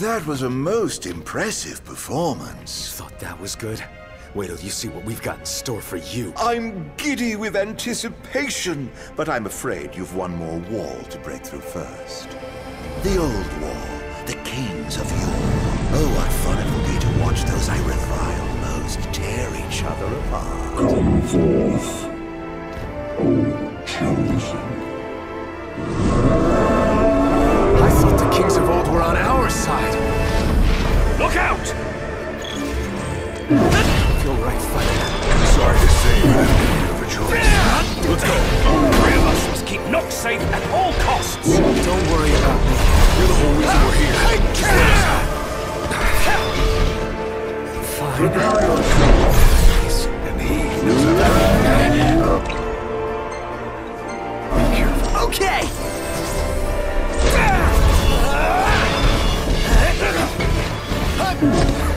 That was a most impressive performance. Thought that was good? Wait till you see what we've got in store for you. I'm giddy with anticipation, but I'm afraid you've one more wall to break through first. The old wall, the kings of yore. Oh, what fun it will be to watch those I revile most tear each other apart. Come forth, safe at all costs. Don't worry about me. You're the whole reason we're here. Just let us out. Fine. Prepare. And he knows how. Be careful. Okay! Looks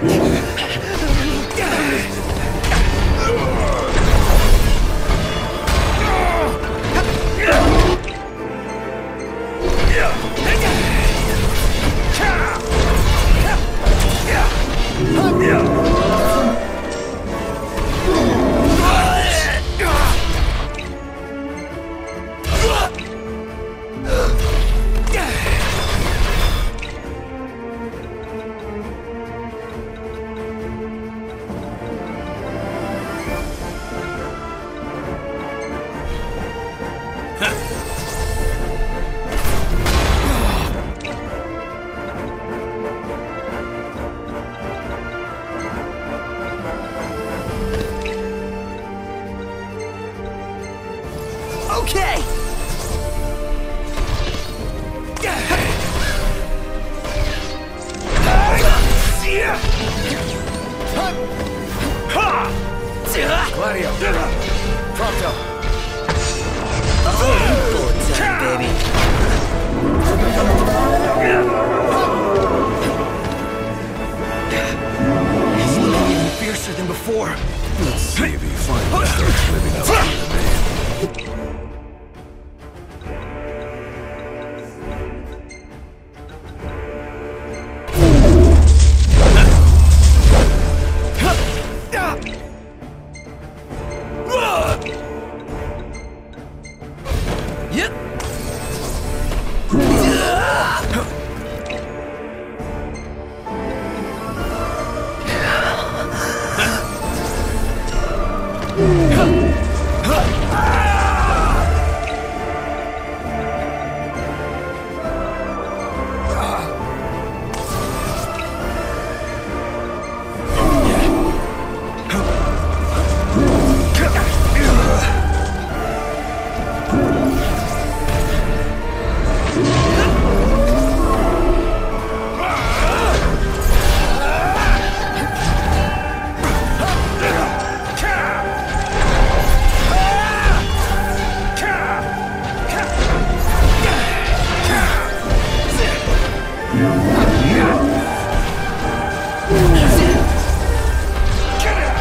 Yeah. Gladio! Prompto! Oh, time, baby! He's looking even fiercer than before. Let's see if he finally starts living up to Huh.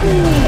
Ooh.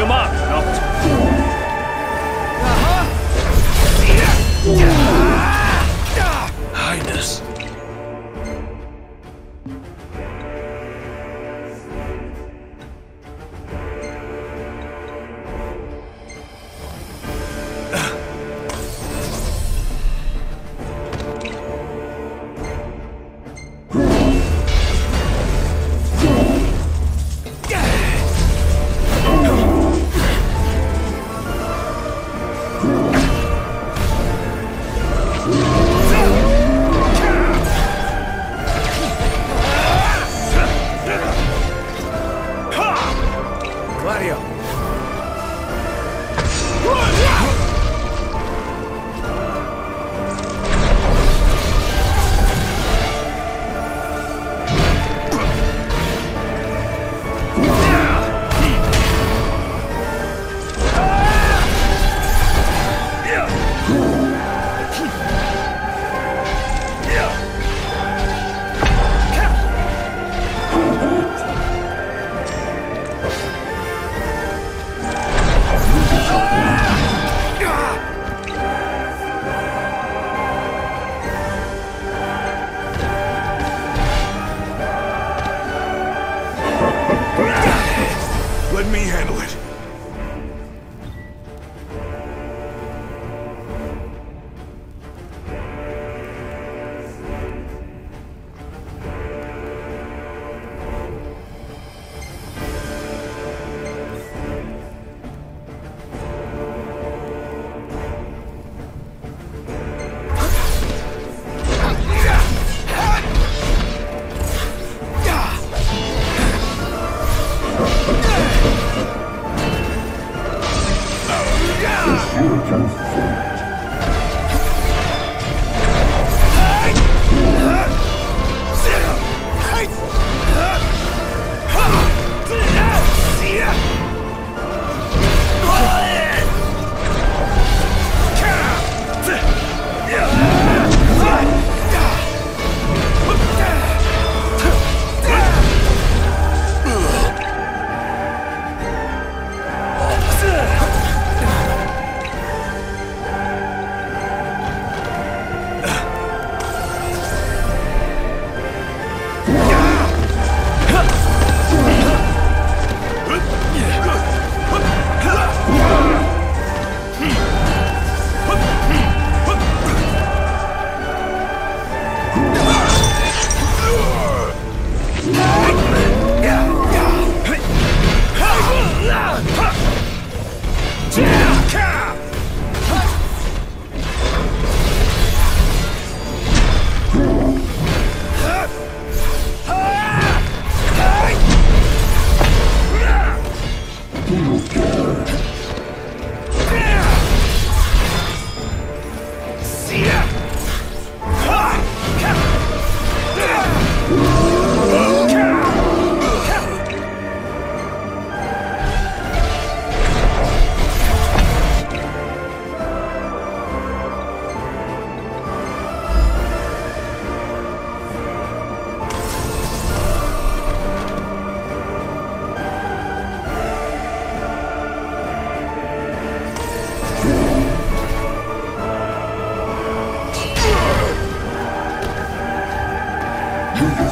什么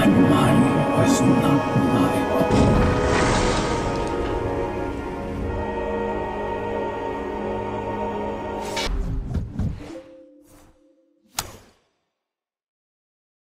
My mind was not my.